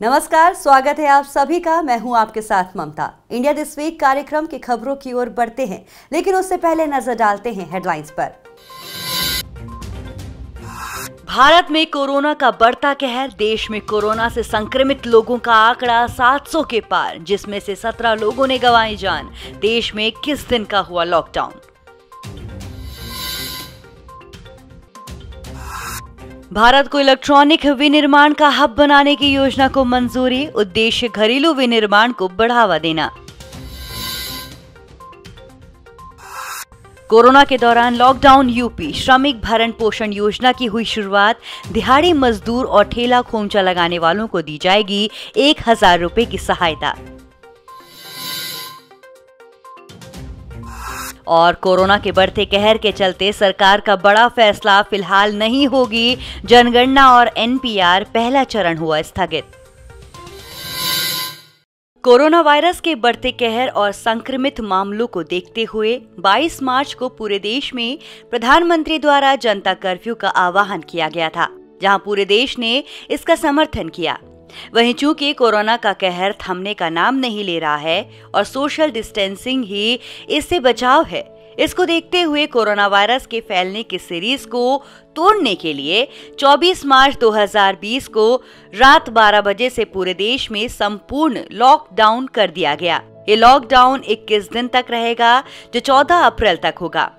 नमस्कार, स्वागत है आप सभी का। मैं हूँ आपके साथ ममता। इंडिया दिस वीक कार्यक्रम की खबरों की ओर बढ़ते हैं, लेकिन उससे पहले नज़र डालते हैं हेडलाइंस पर। भारत में कोरोना का बढ़ता कहर, देश में कोरोना से संक्रमित लोगों का आंकड़ा 700 के पार, जिसमें से 17 लोगों ने गंवाई जान। देश में किस दिन का हुआ लॉकडाउन भारत को इलेक्ट्रॉनिक विनिर्माण का हब बनाने की योजना को मंजूरी, उद्देश्य घरेलू विनिर्माण को बढ़ावा देना। कोरोना के दौरान लॉकडाउन, यूपी, श्रमिक भरण पोषण योजना की हुई शुरुआत दिहाड़ी मजदूर और ठेला खोमचा लगाने वालों को दी जाएगी एक हज़ार रूपए की सहायता। और कोरोना के बढ़ते कहर के चलते सरकार का बड़ा फैसला फ़िलहाल नहीं होगी। जनगणना और एनपीआर पहला चरण हुआ स्थगित। कोरोना वायरस के बढ़ते कहर और संक्रमित मामलों को देखते हुए 22 मार्च को पूरे देश में प्रधानमंत्री द्वारा जनता कर्फ्यू का आह्वान किया गया था, जहाँ पूरे देश ने इसका समर्थन किया। वहीं चूँकि कोरोना का कहर थमने का नाम नहीं ले रहा है और सोशल डिस्टेंसिंग ही इससे बचाव है, इसको देखते हुए कोरोना वायरस के फैलने की सीरीज़ को तोड़ने के लिए 24 मार्च 2020 को रात 12 बजे से पूरे देश में संपूर्ण लॉकडाउन कर दिया गया। ये लॉकडाउन 21 दिन तक रहेगा, जो 14 अप्रैल तक होगा।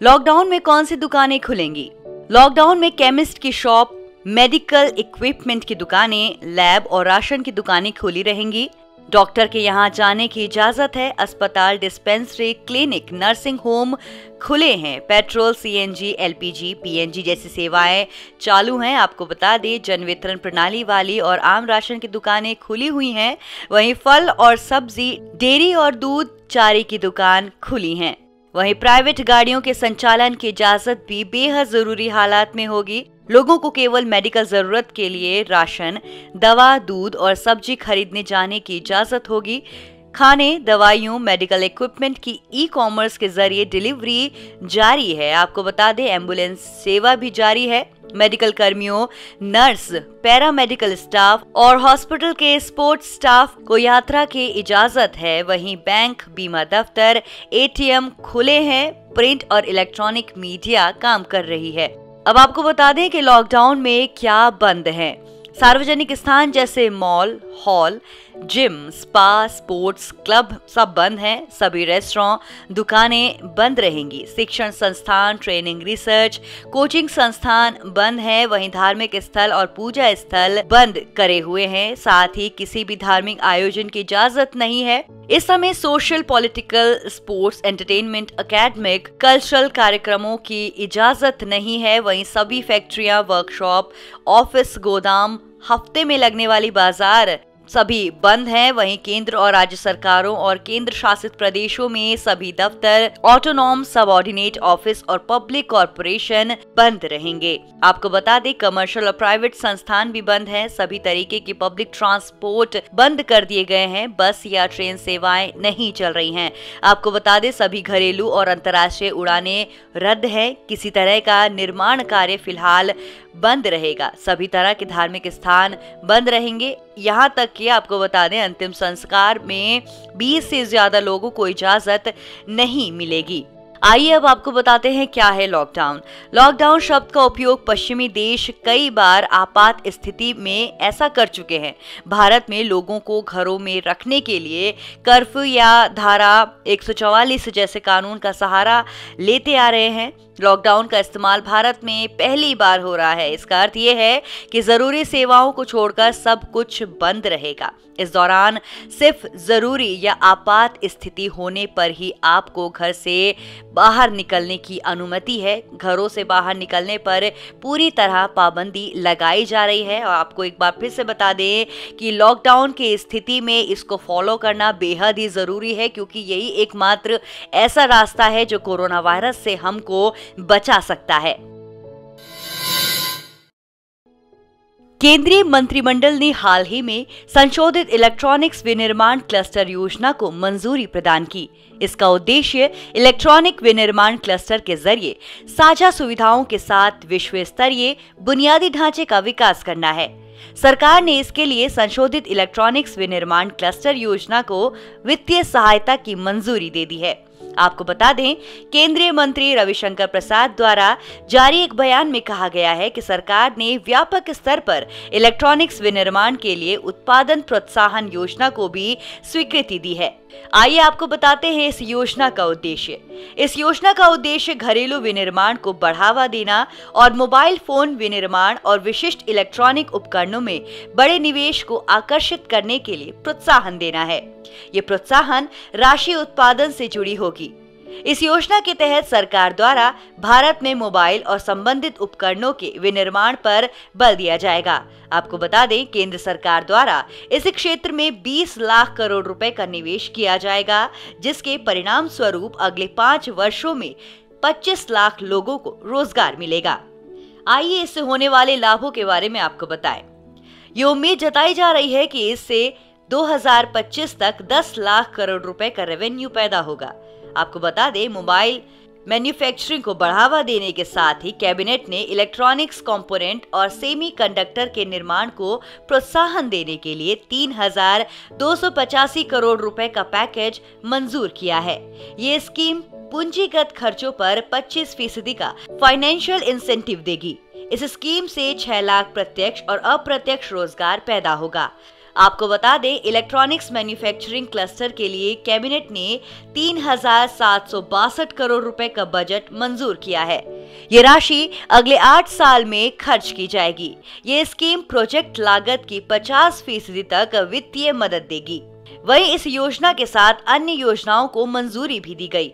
लॉकडाउन में कौन सी दुकानें खुलेंगी? लॉकडाउन में केमिस्ट की शॉप मेडिकल इक्विपमेंट की दुकानें, लैब और राशन की दुकानें खुली रहेंगी। डॉक्टर के यहाँ जाने की इजाज़त है। अस्पताल डिस्पेंसरी क्लिनिक, नर्सिंग होम खुले हैं। पेट्रोल सीएनजी एलपीजी पीएनजी जैसी सेवाएँ चालू हैं। आपको बता दें, जन वितरण प्रणाली वाली और आम राशन की दुकानें खुली हुई हैं। वहीं फल और सब्ज़ी डेयरी और दूध, चारे की दुकान खुली हैं। वहीं प्राइवेट गाड़ियों के संचालन की इजाज़त भी बेहद ज़रूरी हालात में होगी। लोगों को केवल मेडिकल ज़रूरत के लिए राशन, दवा, दूध और सब्ज़ी खरीदने जाने की इजाज़त होगी। खाने, दवाइयों मेडिकल इक्विपमेंट की ई कॉमर्स के ज़रिए डिलीवरी जारी है। आपको बता दें एंबुलेंस सेवा भी जारी है। मेडिकल कर्मियों नर्स पैरामेडिकल स्टाफ और हॉस्पिटल के स्पोर्ट्स स्टाफ को यात्रा की इजाज़त है। वहीं बैंक बीमा दफ्तर एटीएम खुले हैं। प्रिंट और इलेक्ट्रॉनिक मीडिया काम कर रही है। अब आपको बता दें कि लॉकडाउन में क्या बंद है। सार्वजनिक स्थान जैसे mall, hall gym, spa, sports, club सब बंद हैं। सभी रेस्टोरेंट दुकानें बंद रहेंगी। शिक्षण संस्थान, ट्रेनिंग रिसर्च, कोचिंग संस्थान बंद है। वहीं धार्मिक स्थल और पूजा स्थल बंद करे हुए हैं। साथ ही किसी भी धार्मिक आयोजन की इजाज़त नहीं है। इस समय social, political, sports, entertainment, academic, cultural कार्यक्रमों की इजाज़त नहीं है। वहीं सभी फैक्ट्रियाँ, वर्कशॉप, ऑफ़िस, गोदाम, हफ़्ते में लगने वाली बाज़ार सभी बंद हैं। वहीं केंद्र और राज्य सरकारों और केंद्र शासित प्रदेशों में सभी दफ्तर ऑटोनॉम सबॉर्डिनेट ऑफ़िस और पब्लिक कॉरपोरेशन बंद रहेंगे। आपको बता दें कमर्शियल और प्राइवेट संस्थान भी बंद हैं। सभी तरीके की पब्लिक ट्रांसपोर्ट बंद कर दिए गए हैं। बस या ट्रेन सेवाएँ नहीं चल रही हैं। आपको बता दें, सभी घरेलू और अंतर्राष्ट्रीय उड़ाने रद्द है। किसी तरह का निर्माण कार्य फ़िलहाल बंद रहेगा। सभी तरह के धार्मिक स्थान बंद रहेंगे। यहाँ तक कि आपको बता दें, अंतिम संस्कार में 20 से ज़्यादा लोगों को इजाज़त नहीं मिलेगी। आइए अब आपको बताते हैं क्या है लॉकडाउन लॉकडाउन शब्द का उपयोग पश्चिमी देश कई बार आपात स्थिति में ऐसा कर चुके हैं. भारत में लोगों को घरों में रखने के लिए कर्फ्यू या धारा 144 जैसे कानून का सहारा लेते आ रहे हैं. लॉकडाउन का इस्तेमाल भारत में पहली बार हो रहा है. इसका अर्थ ये है कि ज़रूरी सेवाओं को छोड़कर सब कुछ बंद रहेगा. इस दौरान सिर्फ़ ज़रूरी या आपात स्थिति होने पर ही आपको घर से बाहर निकलने की अनुमति है। घरों से बाहर निकलने पर पूरी तरह पाबंदी लगाई जा रही है। और आपको एक बार फिर से बता दें कि लॉकडाउन की स्थिति में इसको फॉलो करना बेहद ही ज़रूरी है, क्योंकि यही एकमात्र ऐसा रास्ता है जो कोरोना वायरस से हमको बचा सकता है। केंद्रीय मंत्रिमंडल ने हाल ही में संशोधित इलेक्ट्रॉनिक्स विनिर्माण क्लस्टर योजना को मंजूरी प्रदान की। इसका उद्देश्य इलेक्ट्रॉनिक विनिर्माण क्लस्टर के ज़रिए साझा सुविधाओं के साथ विश्व स्तरीय बुनियादी ढांचे का विकास करना है। सरकार ने इसके लिए संशोधित इलेक्ट्रॉनिक्स विनिर्माण क्लस्टर योजना को वित्तीय सहायता की मंजूरी दे दी है। आपको बता दें, केंद्रीय मंत्री रविशंकर प्रसाद द्वारा जारी एक बयान में कहा गया है कि सरकार ने व्यापक स्तर पर इलेक्ट्रॉनिक्स विनिर्माण के लिए उत्पादन प्रोत्साहन योजना को भी स्वीकृति दी है। आइए आपको बताते हैं इस योजना का उद्देश्य। इस योजना का उद्देश्य घरेलू विनिर्माण को बढ़ावा देना और मोबाइल फ़ोन विनिर्माण और विशिष्ट इलेक्ट्रॉनिक उपकरणों में बड़े निवेश को आकर्षित करने के लिए प्रोत्साहन देना है। ये प्रोत्साहन राशि उत्पादन से जुड़ी होगी। इस योजना के तहत सरकार द्वारा भारत में मोबाइल और संबंधित उपकरणों के विनिर्माण पर बल दिया जाएगा। आपको बता दें, केंद्र सरकार द्वारा इस क्षेत्र में 20 लाख करोड़ रुपए का निवेश किया जाएगा, जिसके परिणाम स्वरूप अगले पाँच वर्षों में 25 लाख लोगों को रोज़गार मिलेगा। आइए इससे होने वाले लाभों के बारे में आपको बताएँ। ये उम्मीद जताई जा रही है कि इससे 2025 तक 10 लाख करोड़ रुपए का रेवेन्यू पैदा होगा। आपको बता दें, मोबाइल मैन्युफैक्चरिंग को बढ़ावा देने के साथ ही कैबिनेट ने इलेक्ट्रॉनिक्स कंपोनेंट और सेमी कंडक्टर के निर्माण को प्रोत्साहन देने के लिए तीन हज़ार दो सौ पचासी करोड़ रुपए का पैकेज मंजूर किया है। ये स्कीम पूंजीगत खर्चों पर 25 फ़ीसदी का फाइनेंशियल इंसेंटिव देगी। इस स्कीम से 6 लाख प्रत्यक्ष और अप्रत्यक्ष रोज़गार पैदा होगा। आपको बता दें इलेक्ट्रॉनिक्स मैन्युफैक्चरिंग क्लस्टर के लिए कैबिनेट ने तीन हज़ार सात सौ बासठ करोड़ रुपए का बजट मंजूर किया है। ये राशि अगले आठ साल में खर्च की जाएगी। ये स्कीम प्रोजेक्ट लागत की 50 फ़ीसदी तक वित्तीय मदद देगी। वहीं इस योजना के साथ अन्य योजनाओं को मंजूरी भी दी गई।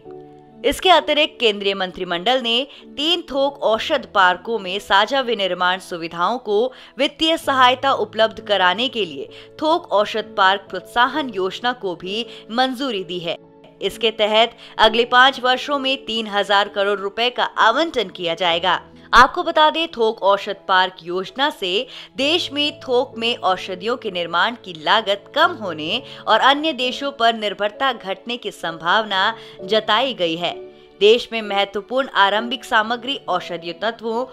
इसके अतिरिक्त केंद्रीय मंत्रिमंडल ने तीन थोक औषध पार्कों में साझा विनिर्माण सुविधाओं को वित्तीय सहायता उपलब्ध कराने के लिए थोक औषध पार्क प्रोत्साहन योजना को भी मंजूरी दी है। इसके तहत अगले पाँच वर्षों में तीन हज़ार करोड़ रुपए का आवंटन किया जाएगा। आपको बता दें, थोक औषध पार्क योजना से देश में थोक में औषधियों के निर्माण की लागत कम होने और अन्य देशों पर निर्भरता घटने की संभावना जताई गई है। देश में महत्वपूर्ण आरंभिक सामग्री औषधीय तत्वों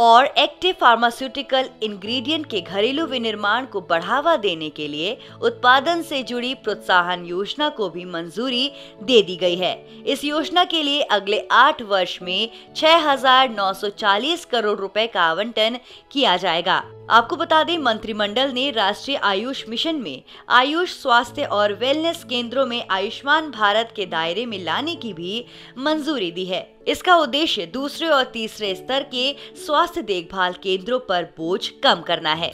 और एक्टिव फार्मास्यूटिकल इंग्रेडिएंट के घरेलू विनिर्माण को बढ़ावा देने के लिए उत्पादन से जुड़ी प्रोत्साहन योजना को भी मंजूरी दे दी गई है। इस योजना के लिए अगले आठ वर्ष में 6,940 करोड़ रुपए का आवंटन किया जाएगा। आपको बता दें, मंत्रिमंडल ने राष्ट्रीय आयुष मिशन में आयुष स्वास्थ्य और वेलनेस केंद्रों में आयुष्मान भारत के दायरे में लाने की भी मंजूरी दी है। इसका उद्देश्य दूसरे और तीसरे स्तर के स्वास्थ्य देखभाल केंद्रों पर बोझ कम करना है।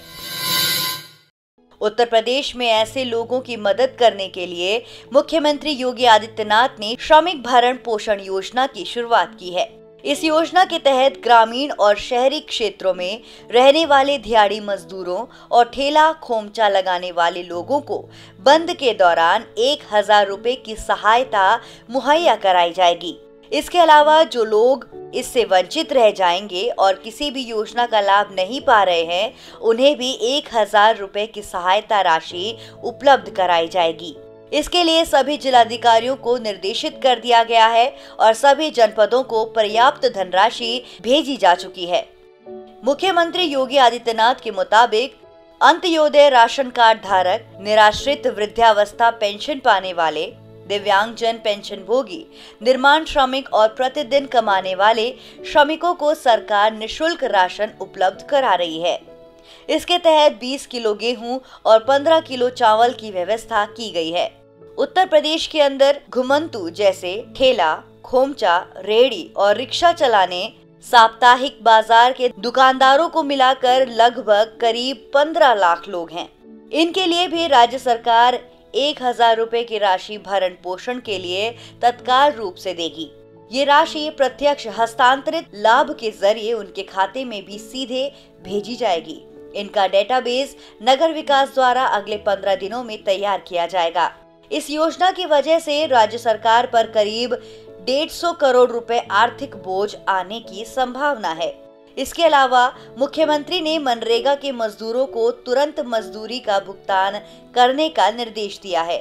उत्तर प्रदेश में ऐसे लोगों की मदद करने के लिए मुख्यमंत्री योगी आदित्यनाथ ने श्रमिक भरण पोषण योजना की शुरुआत की है। इस योजना के तहत ग्रामीण और शहरी क्षेत्रों में रहने वाले दिहाड़ी मजदूरों और ठेला खोमचा लगाने वाले लोगों को बंद के दौरान एक हज़ार रूपए की सहायता मुहैया कराई जाएगी। इसके अलावा जो लोग इससे वंचित रह जाएँगे और किसी भी योजना का लाभ नहीं पा रहे हैं, उन्हें भी एक हज़ार रूपए की सहायता राशि उपलब्ध कराई जाएगी। इसके लिए सभी जिलाधिकारियों को निर्देशित कर दिया गया है और सभी जनपदों को पर्याप्त धनराशि भेजी जा चुकी है। मुख्यमंत्री योगी आदित्यनाथ के मुताबिक अंत्योदय राशन कार्ड धारक, निराश्रित वृद्धावस्था पेंशन पाने वाले, दिव्यांगजन पेंशन भोगी निर्माण श्रमिक और प्रतिदिन कमाने वाले श्रमिकों को सरकार निशुल्क राशन उपलब्ध करा रही है। इसके तहत 20 किलो गेहूँ और 15 किलो चावल की व्यवस्था की गई है। उत्तर प्रदेश के अंदर घुमंतु जैसे ठेला, खोमचा रेड़ी और रिक्शा चलाने, साप्ताहिक बाज़ार के दुकानदारों को मिलाकर लगभग करीब 15 लाख लोग हैं। इनके लिए भी राज्य सरकार एक हज़ार रूपए की राशि भरण पोषण के लिए तत्काल रूप से देगी। ये राशि प्रत्यक्ष हस्तांतरित लाभ के ज़रिए उनके खाते में भी सीधे भेजी जाएगी। इनका डेटाबेस नगर विकास द्वारा अगले पंद्रह दिनों में तैयार किया जाएगा। इस योजना की वजह से राज्य सरकार पर करीब डेढ़ सौ करोड़ रुपए आर्थिक बोझ आने की संभावना है। इसके अलावा मुख्यमंत्री ने मनरेगा के मजदूरों को तुरंत मजदूरी का भुगतान करने का निर्देश दिया है।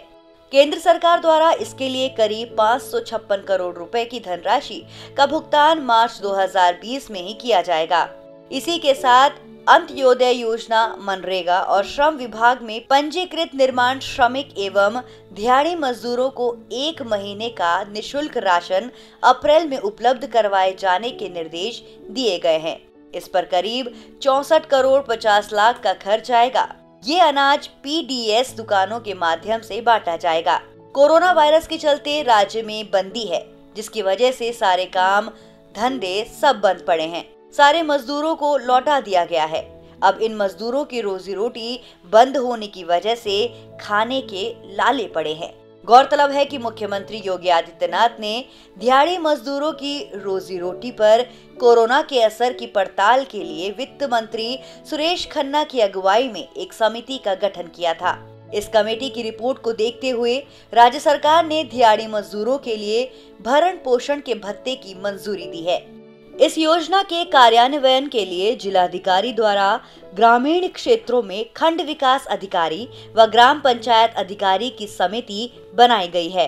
केंद्र सरकार द्वारा इसके लिए करीब पाँच सौ छप्पन करोड़ रुपए की धनराशि का भुगतान मार्च 2020 में ही किया जाएगा। इसी के साथ अंत्योदय योजना मनरेगा और श्रम विभाग में पंजीकृत निर्माण श्रमिक एवं दिहाड़ी मजदूरों को एक महीने का निशुल्क राशन अप्रैल में उपलब्ध करवाए जाने के निर्देश दिए गए हैं। इस पर करीब चौसठ करोड़ पचास लाख का खर्च आएगा। ये अनाज पीडीएस दुकानों के माध्यम से बांटा जाएगा। कोरोना वायरस के चलते राज्य में बंदी है, जिसकी वजह से सारे काम धंधे सब बंद पड़े हैं। सारे मजदूरों को लौटा दिया गया है। अब इन मजदूरों की रोजी रोटी बंद होने की वजह से खाने के लाले पड़े हैं। गौरतलब है कि मुख्यमंत्री योगी आदित्यनाथ ने दिहाड़ी मजदूरों की रोजी रोटी पर कोरोना के असर की पड़ताल के लिए वित्त मंत्री सुरेश खन्ना की अगुवाई में एक समिति का गठन किया था। इस कमेटी की रिपोर्ट को देखते हुए राज्य सरकार ने दिहाड़ी मजदूरों के लिए भरण पोषण के भत्ते की मंजूरी दी है। इस योजना के कार्यान्वयन के लिए जिलाधिकारी द्वारा ग्रामीण क्षेत्रों में खंड विकास अधिकारी व ग्राम पंचायत अधिकारी की समिति बनाई गई है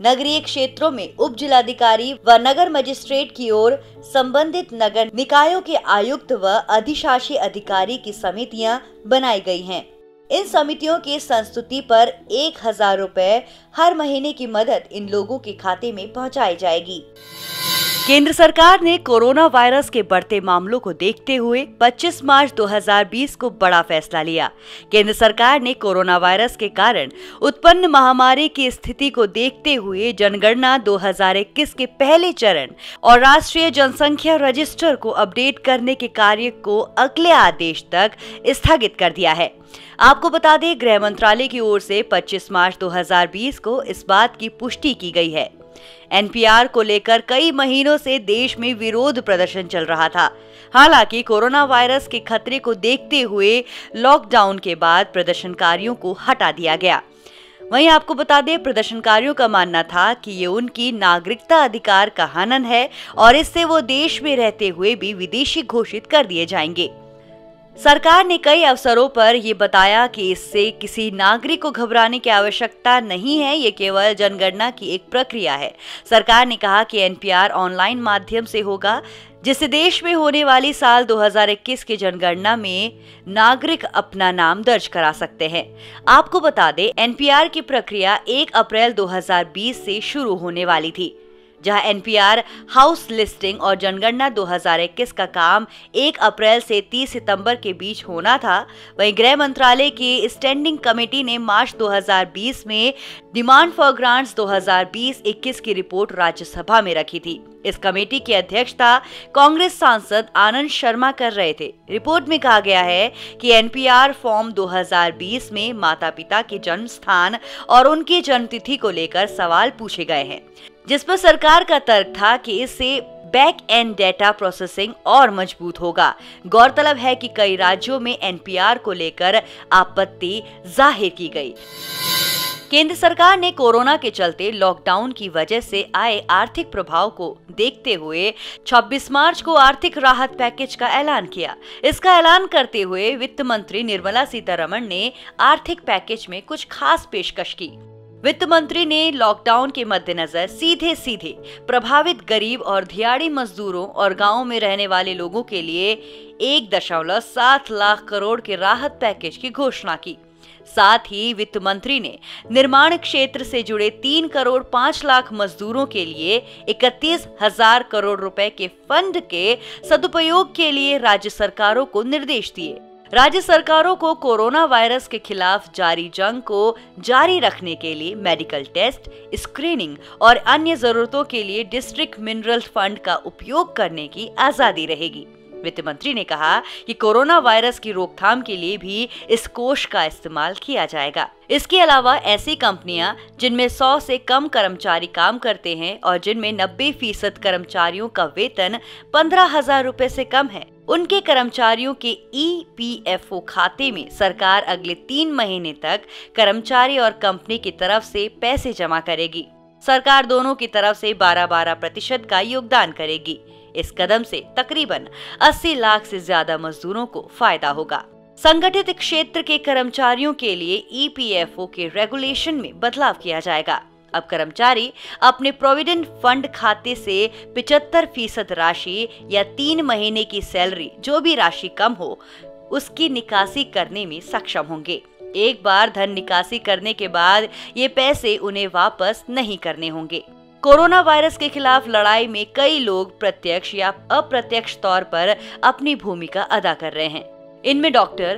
नगरीय क्षेत्रों में उप जिलाधिकारी व नगर मजिस्ट्रेट की ओर संबंधित नगर निकायों के आयुक्त व अधिशासी अधिकारी की समितियाँ बनाई गई हैं। इन समितियों की संस्तुति पर एक हज़ार रूपए हर महीने की मदद इन लोगों के खाते में पहुंचाई जाएगी केंद्र सरकार ने कोरोना वायरस के बढ़ते मामलों को देखते हुए 25 मार्च 2020 को बड़ा फैसला लिया। केंद्र सरकार ने कोरोना वायरस के कारण उत्पन्न महामारी की स्थिति को देखते हुए जनगणना 2021 के पहले चरण और राष्ट्रीय जनसंख्या रजिस्टर को अपडेट करने के कार्य को अगले आदेश तक स्थगित कर दिया है। आपको बता दें, गृह मंत्रालय की ओर से 25 मार्च 2020 को इस बात की पुष्टि की गई है। एनपीआर को लेकर कई महीनों से देश में विरोध प्रदर्शन चल रहा था। हालाँकि कोरोना वायरस के खतरे को देखते हुए लॉकडाउन के बाद प्रदर्शनकारियों को हटा दिया गया। वहीं आपको बता दें, प्रदर्शनकारियों का मानना था कि ये उनकी नागरिकता अधिकार का हनन है और इससे वो देश में रहते हुए भी विदेशी घोषित कर दिए जाएँगे। सरकार ने कई अवसरों पर ये बताया कि इससे किसी नागरिक को घबराने की आवश्यकता नहीं है, ये केवल जनगणना की एक प्रक्रिया है। सरकार ने कहा कि एनपीआर ऑनलाइन माध्यम से होगा, जिससे देश में होने वाली साल 2021 की जनगणना में नागरिक अपना नाम दर्ज करा सकते हैं। आपको बता दें, एनपीआर की प्रक्रिया 1 अप्रैल 2020 से शुरू होने वाली थी। जहाँ एनपीआर हाउस लिस्टिंग और जनगणना 2021 का काम 1 अप्रैल से 30 सितंबर के बीच होना था। वहीं गृह मंत्रालय की स्टैंडिंग कमेटी ने मार्च 2020 में डिमांड फॉर ग्रांट्स 2020-21 की रिपोर्ट राज्यसभा में रखी थी। इस कमेटी की अध्यक्षता कांग्रेस सांसद आनंद शर्मा कर रहे थे। रिपोर्ट में कहा गया है कि एनपीआर फॉर्म 2020 में माता पिता के जन्म स्थान और उनकी जन्मतिथि को लेकर सवाल पूछे गए हैं। जिस पर सरकार का तर्क था कि इससे बैक एंड डेटा प्रोसेसिंग और मज़बूत होगा। गौरतलब है कि कई राज्यों में एनपीआर को लेकर आपत्ति ज़ाहिर की गई। केंद्र सरकार ने कोरोना के चलते लॉकडाउन की वजह से आए आर्थिक प्रभाव को देखते हुए 26 मार्च को आर्थिक राहत पैकेज का ऐलान किया। इसका ऐलान करते हुए वित्त मंत्री निर्मला सीतारमण ने आर्थिक पैकेज में कुछ खास पेशकश की। वित्त मंत्री ने लॉकडाउन के मद्देनजर सीधे सीधे प्रभावित गरीब और दिहाड़ी मजदूरों और गाँवों में रहने वाले लोगों के लिए एक दशमलव सात लाख करोड़ के राहत पैकेज की घोषणा की। साथ ही वित्त मंत्री ने निर्माण क्षेत्र से जुड़े तीन करोड़ पाँच लाख मजदूरों के लिए इकतीस हज़ार करोड़ रुपए के फंड के सदुपयोग के लिए राज्य सरकारों को निर्देश दिए। राज्य सरकारों को कोरोना वायरस के खिलाफ जारी जंग को जारी रखने के लिए मेडिकल टेस्ट, स्क्रीनिंग और अन्य जरूरतों के लिए डिस्ट्रिक्ट मिनरल फंड का उपयोग करने की आज़ादी रहेगी। वित्त मंत्री ने कहा कि कोरोना वायरस की रोकथाम के लिए भी इस कोष का इस्तेमाल किया जाएगा। इसके अलावा ऐसी कंपनियाँ जिनमें 100 से कम कर्मचारी काम करते हैं और जिनमें 90 फ़ीसद कर्मचारियों का वेतन पंद्रह हज़ार रूपए ऐसी कम है, उनके कर्मचारियों के ई पी एफ़ ओ खाते में सरकार अगले तीन महीने तक कर्मचारी और कंपनी की तरफ़ से पैसे जमा करेगी। सरकार दोनों की तरफ़ से 12-12 प्रतिशत का योगदान करेगी। इस कदम से तकरीबन 80 लाख से ज़्यादा मजदूरों को फ़ायदा होगा। संगठित क्षेत्र के कर्मचारियों के लिए ईपीएफओ के रेगुलेशन में बदलाव किया जाएगा। अब कर्मचारी अपने प्रोविडेंट फंड खाते से 75 फ़ीसद राशि या तीन महीने की सैलरी जो भी राशि कम हो, उसकी निकासी करने में सक्षम होंगे। एक बार धन निकासी करने के बाद ये पैसे उन्हें वापस नहीं करने होंगे। कोरोना वायरस के खिलाफ लड़ाई में कई लोग प्रत्यक्ष या अप्रत्यक्ष तौर पर अपनी भूमिका अदा कर रहे हैं। इनमें डॉक्टर,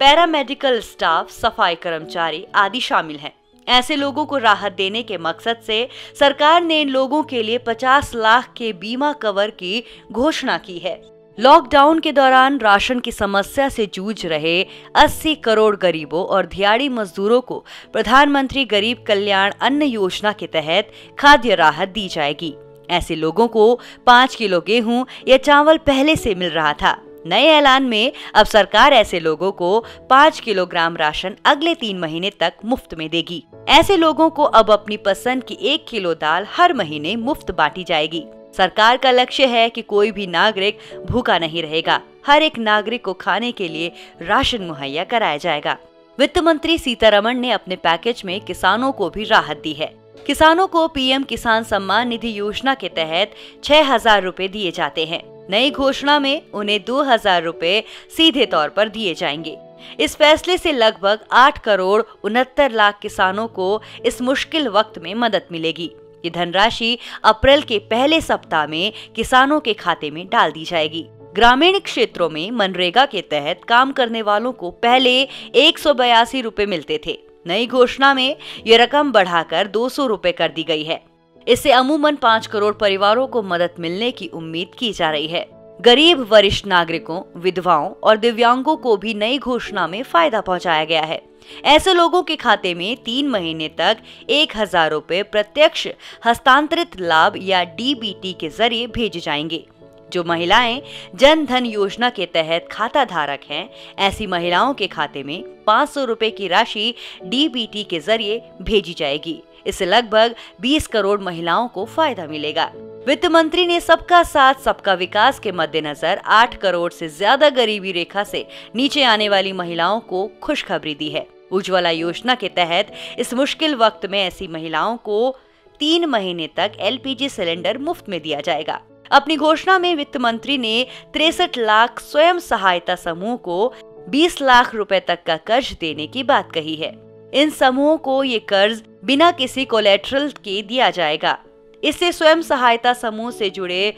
पैरामेडिकल स्टाफ, सफ़ाई कर्मचारी आदि शामिल हैं। ऐसे लोगों को राहत देने के मकसद से सरकार ने इन लोगों के लिए 50 लाख के बीमा कवर की घोषणा की है। लॉकडाउन के दौरान राशन की समस्या से जूझ रहे 80 करोड़ गरीबों और दिहाड़ी मजदूरों को प्रधानमंत्री गरीब कल्याण अन्न योजना के तहत खाद्य राहत दी जाएगी। ऐसे लोगों को पाँच किलो गेहूँ या चावल पहले से मिल रहा था। नए ऐलान में अब सरकार ऐसे लोगों को पाँच किलोग्राम राशन अगले तीन महीने तक मुफ़्त में देगी। ऐसे लोगों को अब अपनी पसंद की एक किलो दाल हर महीने मुफ़्त बांटी जाएगी। सरकार का लक्ष्य है कि कोई भी नागरिक भूखा नहीं रहेगा। हर एक नागरिक को खाने के लिए राशन मुहैया कराया जाएगा। वित्त मंत्री सीतारमण ने अपने पैकेज में किसानों को भी राहत दी है। किसानों को पीएम किसान सम्मान निधि योजना के तहत छह हज़ार रूपए दिए जाते हैं। नई घोषणा में उन्हें दो हज़ार रूपए सीधे तौर पर दिए जाएँगे। इस फैसले से लगभग आठ करोड़ उनहत्तर लाख किसानों को इस मुश्किल वक्त में मदद मिलेगी। ये धनराशि अप्रैल के पहले सप्ताह में किसानों के खाते में डाल दी जाएगी। ग्रामीण क्षेत्रों में मनरेगा के तहत काम करने वालों को पहले एक सौ बयासी रूपए मिलते थे। नई घोषणा में ये रकम बढ़ाकर दो सौ रूपए कर दी गई है। इससे अमूमन पाँच करोड़ परिवारों को मदद मिलने की उम्मीद की जा रही है। गरीब, वरिष्ठ नागरिकों, विधवाओं और दिव्यांगों को भी नई घोषणा में फ़ायदा पहुँचाया गया है। ऐसे लोगों के खाते में तीन महीने तक एक हज़ार रूपए प्रत्यक्ष हस्तांतरित लाभ या डीबीटी के ज़रिए भेजे जाएँगे। जो महिलाएँ जन धन योजना के तहत खाता धारक हैं, ऐसी महिलाओं के खाते में पाँच सौ रूपए की राशि डीबीटी के ज़रिए भेजी जाएगी। इससे लगभग 20 करोड़ महिलाओं को फ़ायदा मिलेगा। वित्त मंत्री ने सबका साथ, सबका विकास के मद्देनजर 8 करोड़ से ज़्यादा गरीबी रेखा से नीचे आने वाली महिलाओं को खुशखबरी दी है। उज्ज्वला योजना के तहत इस मुश्किल वक्त में ऐसी महिलाओं को तीन महीने तक एलपीजी सिलेंडर मुफ़्त में दिया जाएगा। अपनी घोषणा में वित्त मंत्री ने तिरसठ लाख स्वयं सहायता समूह को 20 लाख रुपए तक का कर्ज देने की बात कही है। इन समूहों को ये कर्ज बिना किसी कोलेट्रल के दिया जाएगा। इससे स्वयं सहायता समूह से जुड़े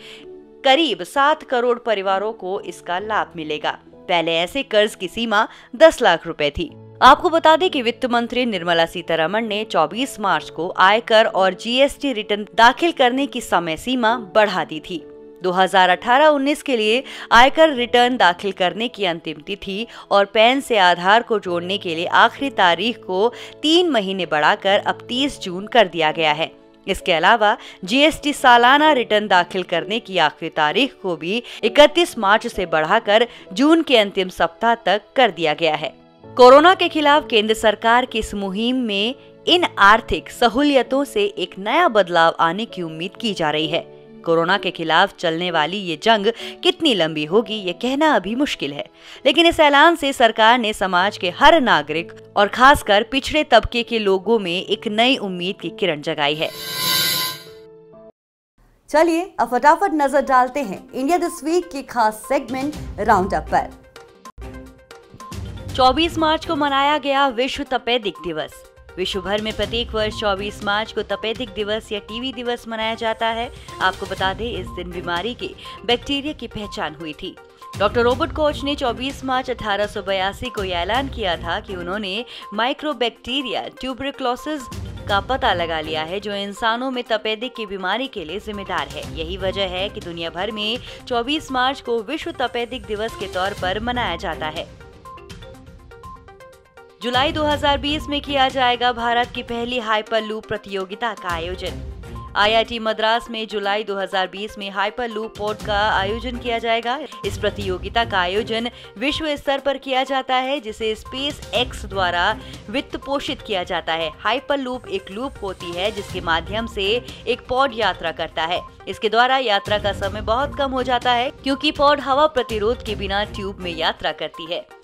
करीब सात करोड़ परिवारों को इसका लाभ मिलेगा। पहले ऐसे कर्ज की सीमा दस लाख रुपए थी। आपको बता दें कि वित्त मंत्री निर्मला सीतारमण ने 24 मार्च को आयकर और जीएसटी रिटर्न दाखिल करने की समय सीमा बढ़ा दी थी। 2018-19 के लिए आयकर रिटर्न दाखिल करने की अंतिम तिथि और पैन से आधार को जोड़ने के लिए आखिरी तारीख को तीन महीने बढ़ाकर अब 30 जून कर दिया गया है। इसके अलावा जीएसटी सालाना रिटर्न दाखिल करने की आखिरी तारीख को भी 31 मार्च से बढ़ाकर जून के अंतिम सप्ताह तक कर दिया गया है। कोरोना के खिलाफ केंद्र सरकार की इस मुहिम में इन आर्थिक सहूलियतों से एक नया बदलाव आने की उम्मीद की जा रही है। कोरोना के खिलाफ चलने वाली ये जंग कितनी लंबी होगी, ये कहना अभी मुश्किल है। लेकिन इस ऐलान से सरकार ने समाज के हर नागरिक और खासकर पिछड़े तबके के लोगों में एक नई उम्मीद की किरण जगाई है। चलिए अब फटाफट नज़र डालते हैं इंडिया दिस वीक की खास सेगमेंट राउंड अप पर। 24 मार्च को मनाया गया विश्व तपेदिक दिवस। विश्व भर में प्रत्येक वर्ष 24 मार्च को तपेदिक दिवस या टीवी दिवस मनाया जाता है। आपको बता दें, इस दिन बीमारी के बैक्टीरिया की पहचान हुई थी। डॉक्टर रोबर्ट कोच ने 24 मार्च अठारह सौ बयासी को यह ऐलान किया था कि उन्होंने माइक्रोबैक्टीरिया ट्यूबरक्लोसिस का पता लगा लिया है, जो इंसानों में तपेदिक की बीमारी के लिए जिम्मेदार है। यही वजह है कि दुनिया भर में 24 मार्च को विश्व तपेदिक दिवस के तौर पर मनाया जाता है। जुलाई 2020 में किया जाएगा भारत की पहली हाइपर लूप प्रतियोगिता का आयोजन। आईआईटी मद्रास में जुलाई 2020 में हाइपर लूप पोर्ट का आयोजन किया जाएगा। इस प्रतियोगिता का आयोजन विश्व स्तर पर किया जाता है, जिसे स्पेस एक्स द्वारा वित्त पोषित किया जाता है। हाइपर लूप एक लूप होती है, जिसके माध्यम से एक पॉड यात्रा करता है। इसके द्वारा यात्रा का समय बहुत कम हो जाता है, क्योंकि पॉड हवा प्रतिरोध के बिना ट्यूब में यात्रा करती है।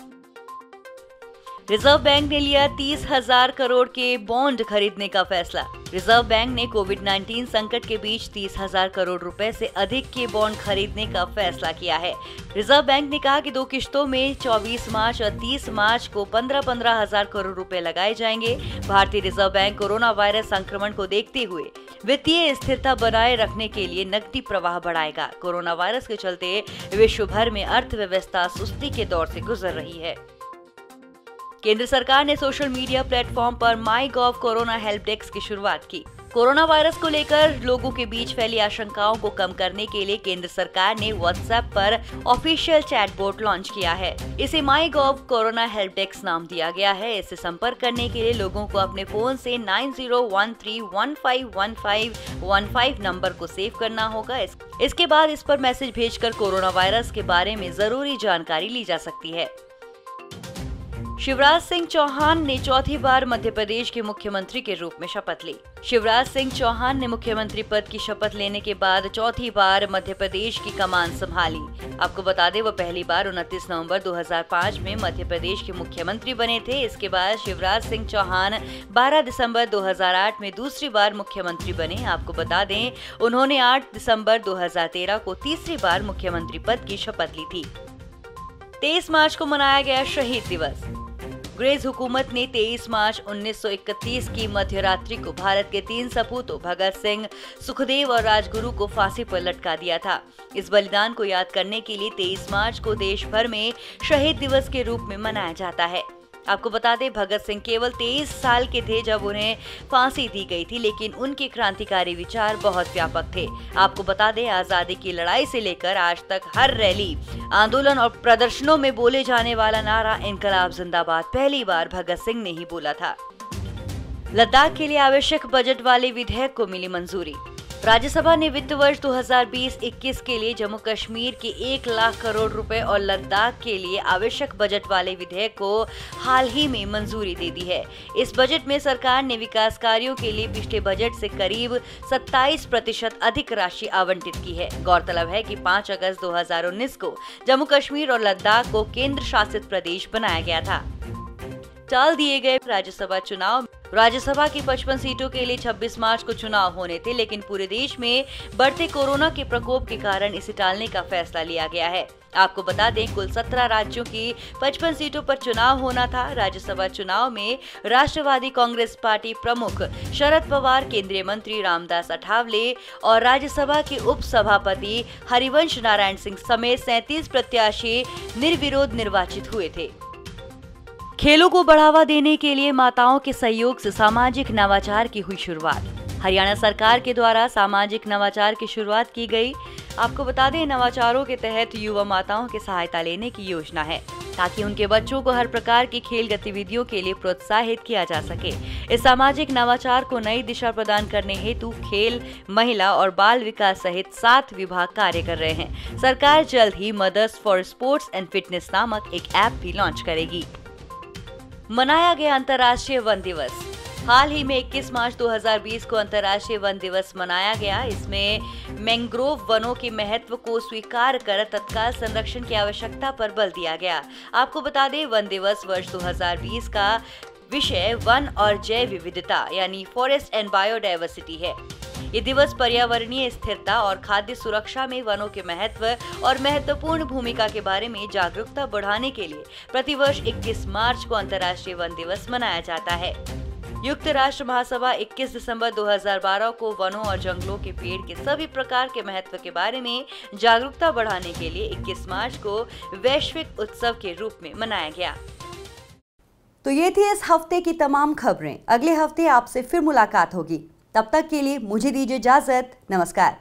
रिज़र्व बैंक ने लिया तीस हज़ार करोड़ के बॉन्ड खरीदने का फैसला। रिज़र्व बैंक ने कोविड 19 संकट के बीच तीस हज़ार करोड़ रुपए से अधिक के बॉन्ड खरीदने का फैसला किया है। रिज़र्व बैंक ने कहा कि दो किश्तों में 24 मार्च और 30 मार्च को पंद्रह पंद्रह हज़ार करोड़ रुपए लगाए जाएँगे। भारतीय रिज़र्व बैंक कोरोना वायरस संक्रमण को देखते हुए वित्तीय स्थिरता बनाए रखने के लिए नकदी प्रवाह बढ़ाएगा। कोरोना वायरस के चलते विश्व भर में अर्थव्यवस्था सुस्ती के दौर से गुजर रही है। केंद्र सरकार ने सोशल मीडिया प्लेटफॉर्म पर My Gov Corona Help Desk की शुरुआत की। कोरोना वायरस को लेकर लोगों के बीच फैली आशंकाओं को कम करने के लिए केंद्र सरकार ने व्हाट्सएप पर ऑफिशियल चैटबोट लॉन्च किया है। इसे My Gov Corona Help Desk नाम दिया गया है। इसे संपर्क करने के लिए लोगों को अपने फ़ोन से 9013151515 नंबर को सेव करना होगा। इसके बाद इस पर मैसेज भेजकर कोरोना वायरस के बारे में ज़रूरी जानकारी ली जा सकती है। शिवराज सिंह चौहान ने चौथी बार मध्य प्रदेश के मुख्यमंत्री के रूप में शपथ ली। शिवराज सिंह चौहान ने मुख्यमंत्री पद की शपथ लेने के बाद चौथी बार मध्य प्रदेश की कमान संभाली। आपको बता दें वो पहली बार 29 नवंबर 2005 में मध्य प्रदेश के मुख्यमंत्री बने थे। इसके बाद शिवराज सिंह चौहान 12 दिसंबर 2008 में दूसरी बार मुख्यमंत्री बने। आपको बता दें, उन्होंने 8 दिसंबर 2013 को तीसरी बार मुख्यमंत्री पद की शपथ ली थी। तेईस मार्च को मनाया गया शहीद दिवस। अंग्रेज़ हुकूमत ने 23 मार्च 1931 की मध्यरात्रि को भारत के तीन सपूतों भगत सिंह, सुखदेव और राजगुरु को फांसी पर लटका दिया था। इस बलिदान को याद करने के लिए 23 मार्च को देश भर में शहीद दिवस के रूप में मनाया जाता है। आपको बता दें, भगत सिंह केवल तेईस साल के थे जब उन्हें फांसी दी गई थी, लेकिन उनके क्रांतिकारी विचार बहुत व्यापक थे। आपको बता दें, आज़ादी की लड़ाई से लेकर आज तक हर रैली, आंदोलन और प्रदर्शनों में बोले जाने वाला नारा इनकलाब जिंदाबाद पहली बार भगत सिंह ने ही बोला था। लद्दाख के लिए आवश्यक बजट वाले विधेयक को मिली मंजूरी। राज्यसभा ने वित्त वर्ष 2020-21 के लिए जम्मू कश्मीर के एक लाख करोड़ रुपए और लद्दाख के लिए आवश्यक बजट वाले विधेयक को हाल ही में मंजूरी दे दी है। इस बजट में सरकार ने विकास कार्यों के लिए पिछले बजट से करीब 27 प्रतिशत अधिक राशि आवंटित की है। गौरतलब है कि 5 अगस्त 2019 को जम्मू कश्मीर और लद्दाख को केंद्र शासित प्रदेश बनाया गया था। टाल दिए गए राज्यसभा चुनाव। राज्यसभा की 55 सीटों के लिए 26 मार्च को चुनाव होने थे, लेकिन पूरे देश में बढ़ते कोरोना के प्रकोप के कारण इसे टालने का फैसला लिया गया है। आपको बता दें, कुल 17 राज्यों की 55 सीटों पर चुनाव होना था। राज्यसभा चुनाव में राष्ट्रवादी कांग्रेस पार्टी प्रमुख शरद पवार, केंद्रीय मंत्री रामदास अठावले और राज्यसभा के उप सभापति हरिवंश नारायण सिंह समेत सैतीस प्रत्याशी निर्विरोध निर्वाचित हुए थे। खेलों को बढ़ावा देने के लिए माताओं के सहयोग से सामाजिक नवाचार की हुई शुरुआत। हरियाणा सरकार के द्वारा सामाजिक नवाचार की शुरुआत की गई। आपको बता दें, नवाचारों के तहत युवा माताओं की सहायता लेने की योजना है, ताकि उनके बच्चों को हर प्रकार की खेल गतिविधियों के लिए प्रोत्साहित किया जा सके। इस सामाजिक नवाचार को नई दिशा प्रदान करने हेतु खेल, महिला और बाल विकास सहित सात विभाग कार्य कर रहे हैं। सरकार जल्द ही mothers for sports and fitness नामक एक ऐप भी लॉन्च करेगी। मनाया गया अंतर्राष्ट्रीय वन दिवस। हाल ही में 21 मार्च 2020 को अंतर्राष्ट्रीय वन दिवस मनाया गया। इसमें मैंग्रोव वनों के महत्व को स्वीकार कर तत्काल संरक्षण की आवश्यकता पर बल दिया गया। आपको बता दें, वन दिवस वर्ष 2020 का विषय वन और जैव विविधता, यानी फॉरेस्ट एंड बायोडाइवर्सिटी है। ये दिवस पर्यावरणीय स्थिरता और खाद्य सुरक्षा में वनों के महत्व और महत्वपूर्ण भूमिका के बारे में जागरूकता बढ़ाने के लिए प्रतिवर्ष 21 मार्च को अंतर्राष्ट्रीय वन दिवस मनाया जाता है। युक्त राष्ट्र महासभा 21 दिसंबर 2012 को वनों और जंगलों के पेड़ के सभी प्रकार के महत्व के बारे में जागरूकता बढ़ाने के लिए 21 मार्च को वैश्विक उत्सव के रूप में मनाया गया। तो ये थी इस हफ़्ते की तमाम खबरें। अगले हफ़्ते आपसे फिर मुलाकात होगी। तब तक के लिए मुझे दीजिए इजाज़त। नमस्कार।